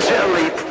military